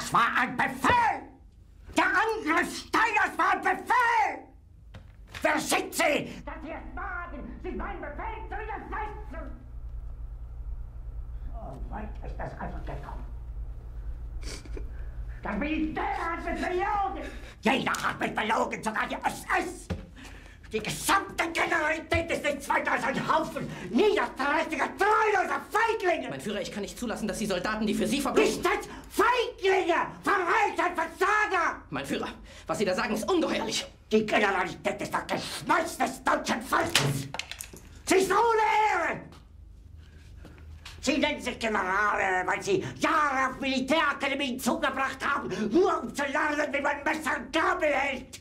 Das war ein Befehl! Der Angriff Steiners war ein Befehl! Wer sind Sie, dass Sie es wagen, sich meinen Befehl zu widersetzen? So weit ist das also gekommen. Das Militär hat mich belogen! Jeder hat mich belogen, sogar die SS! Die gesamte Generalität ist nichts weiter als ein Haufen niederträchtiger, treuloser Feiglinge! Mein Führer, ich kann nicht zulassen, dass die Soldaten, die für Sie verbringen... Nicht Feiglinge! Verreiter, Versager! Mein Führer, was Sie da sagen, ist ungeheuerlich. Die Generalität ist das Geschmeiß des deutschen Volkes! Sie ist ohne Ehre! Sie nennen sich Generale, weil Sie Jahre auf Militärakademien zugebracht haben, nur um zu lernen, wie man Messer und Gabel hält!